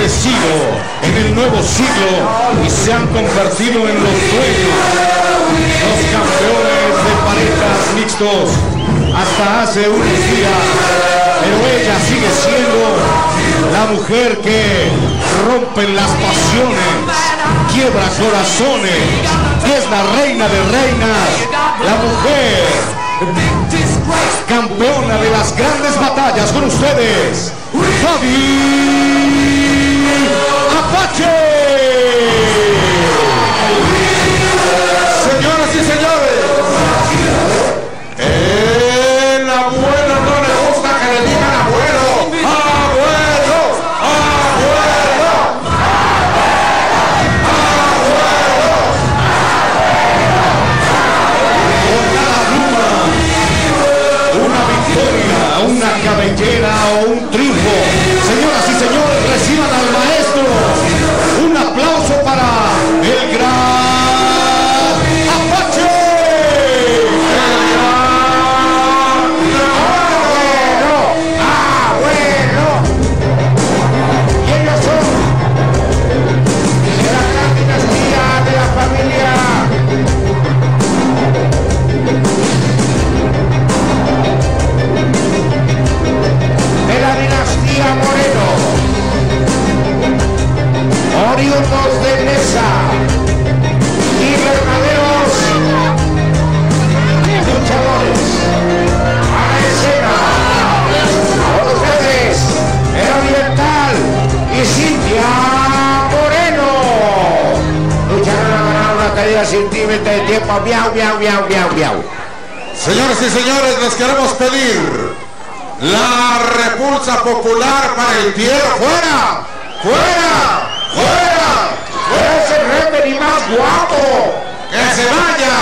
en el nuevo siglo y se han convertido en los dueños, los campeones de parejas mixtos hasta hace unos días. Pero ella sigue siendo la mujer que rompe las pasiones, quiebra corazones, y es la reina de reinas, la mujer campeona de las grandes batallas con ustedes, Fabi Apache. Señoras y señores, el abuelo no le gusta que le digan abuelo. Abuelo, abuelo, Una victoria, una cabellera o un triunfo. Señoras y señores, centímetros de tiempo. Miau, miau, miau, miau, miau. Señoras y señores, les queremos pedir la repulsa popular para el Piero. ¡Fuera! ¡Fuera! ¡Fuera! Es el referee más guapo. ¡Que se vaya!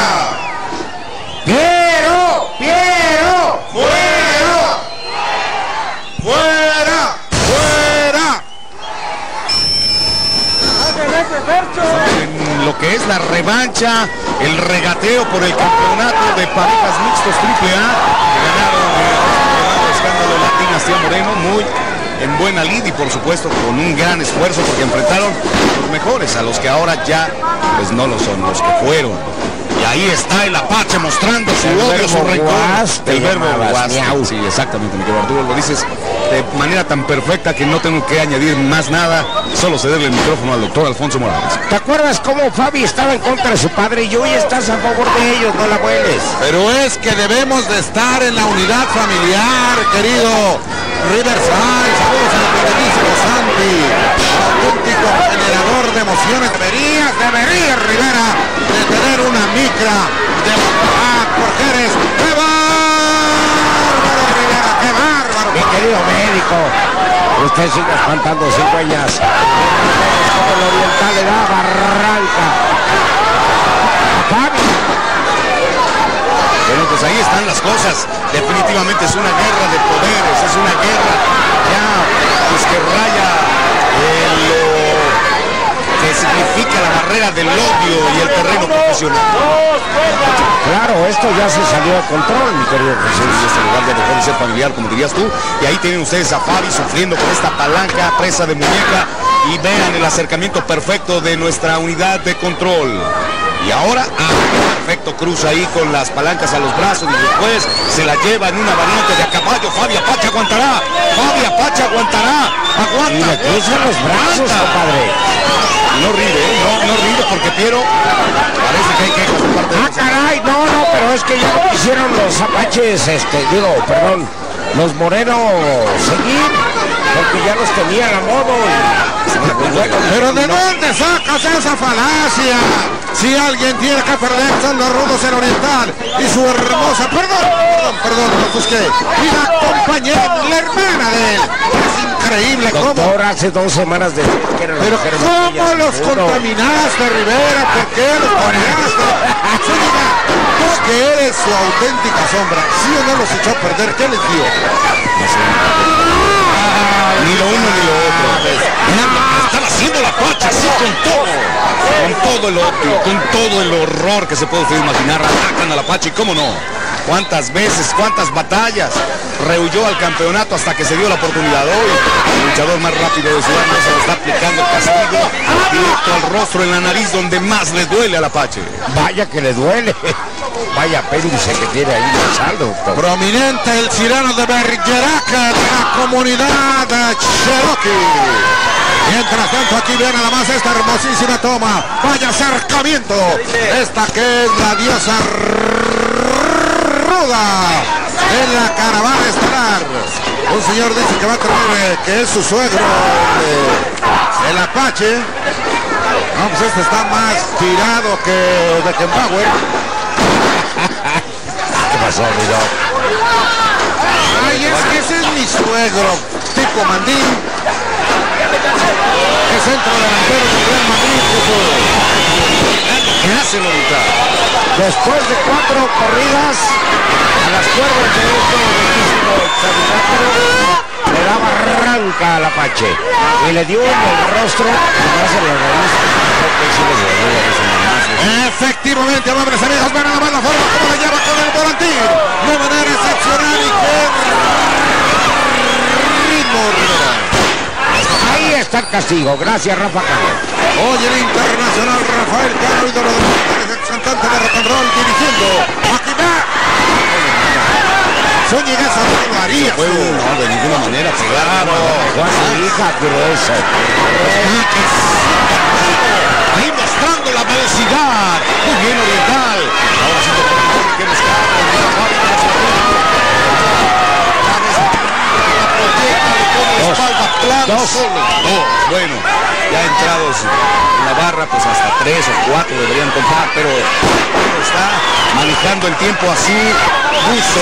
Piero, Piero. ¡Fuera! ¡Fuera! ¡Fuera! en lo que es la revancha, el regateo por el campeonato de parejas mixtos AAA, que ganaron el escándalo de la dinastía Moreno, muy en buena lid y por supuesto con un gran esfuerzo porque enfrentaron a los mejores, a los que ahora ya pues no lo son, los que fueron. Y ahí está el Apache mostrando su El odio, su rencor. El verbo llamabas, guas, miau. Sí, exactamente, mi querido Arturo, lo dices de manera tan perfecta que no tengo que añadir más nada, solo cederle el micrófono al doctor Alfonso Morales. ¿Te acuerdas cómo Fabi estaba en contra de su padre y hoy estás a favor de ellos? No la vueles. Pero es que debemos de estar en la unidad familiar, querido Riverside. Saludos al queridísimo Santi, auténtico generador de emociones. Deberías, deberías, Rivera, de tener una micra de ah, porque eres usted sigue espantando cigüeñas. El oriental le da barranca. Bueno, pues ahí están las cosas. Definitivamente es una guerra de poderes, es una guerra ya pues que raya en lo que significa del odio y el terreno profesional. Claro, esto ya se salió de control, mi querido Jesús. en este lugar ya dejó de ser familiar, como dirías tú. Y ahí tienen ustedes a Fabi sufriendo con esta palanca presa de muñeca. Y vean el acercamiento perfecto de nuestra unidad de control. Y ahora, ah, perfecto, cruza ahí con las palancas a los brazos y después se la lleva en una variante de a caballo. Fabi Apache aguantará. Fabi Apache aguantará. Aguanta. Y le cruzan los brazos, compadre. No rinde, ¿eh? no, no rinde porque Piero parece que hay quejas por parte de Ah, caray, no, no, pero es que ya no quisieron los apaches, este, digo, perdón, los morenos seguir, porque ya los tenían a modo. y- Pero ¿de dónde sacas esa falacia? Si alguien tiene que perder son los rudos el oriental y su hermosa, perdón, perdón, perdón, me ofusqué. Y la compañera, la hermana de él. Es increíble cómo. Doctor, hace dos semanas de que Pero ¿cómo los seguro. contaminaste, Rivera? ¿Por qué los contaminaste? Vos que eres su auténtica sombra, ¿sí o no los echó a perder? ¿Qué les dio? Ni lo uno ni lo otro. Están haciendo la pacha, así con todo. Con todo el odio, con todo el horror que se puede usted imaginar. Atacan a la pacha y cómo no. cuántas veces, cuántas batallas rehuyó al campeonato hasta que se dio la oportunidad hoy. El luchador más rápido de Ciudad se lo está aplicando castigo directo al rostro, en la nariz, donde más le duele al Apache. Vaya que le duele. Vaya apéndice que tiene ahí el saldo. Prominente el cirano de Bergeraca de la comunidad Cherokee. Mientras tanto aquí viene nada más esta hermosísima toma. Vaya acercamiento. Esta que es la diosa ruda en la caravana estelar. Un señor dice que va a traer, eh, que es su suegro, el Apache. No, pues este está más tirado que Beckenbauer. ¿Qué pasó, amigo? Ay, es que ese es mi suegro, tipo mandín. Es centro delantero del Real Madrid. ¿Qué hace Lolita? Después de cuatro corridas a las cuerdas de este bellísimo cuadrilátero, le daba arranca al Apache y le dio en el rostro más en la nariz. Efectivamente, hombres amigos, van a la banda forma como le lleva con el volantín. De manera excepcional y qué ritmo, Rivera. Ahí está el castigo. Gracias, Rafa Cano. Hoy el internacional Rafael Cano, ídolo de los cantante de rock and roll, dirigiendo. Aquí va. Zúñiga eso no lo haría. No, de ninguna manera pegar. Juan, su hija gruesa. Ahí mostrando la velocidad. Muy bien oriental. Ahora sí que buscar. La espalda plano Dos. solo. Dos. Bueno, ya entrados en la barra, pues hasta tres o cuatro deberían contar, pero está manejando el tiempo así, gusto,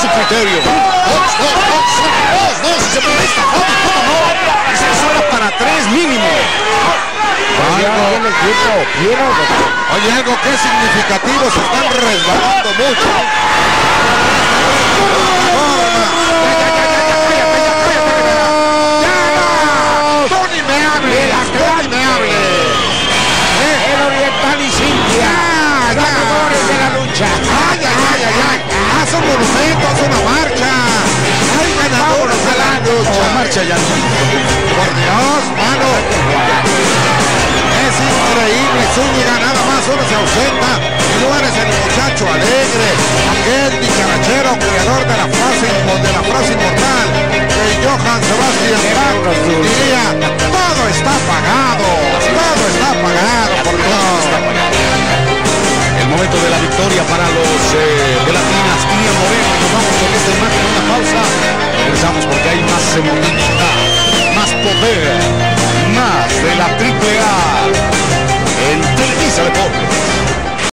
su criterio. Dos, dos, dos, dos, dos, si se molesta, ¿cómo no? Era para tres mínimo. Oye, algo que es significativo, se están resbalando mucho. Un monumento, haz una marcha. Hay ganadores de la lucha. marcha ya. Por Dios, mano. Es increíble, Zúñiga nada más uno se ausenta y no eres el muchacho alegre, aquel dicharachero creador de la frase, de la frase inmortal que Johann Sebastian Bach diría, victoria para los eh, de Latinas. Miriam Moreno, nos vamos con esta imagen una pausa. Regresamos porque hay más emotividad, más poder, más de la triple A en Televisa Deportes.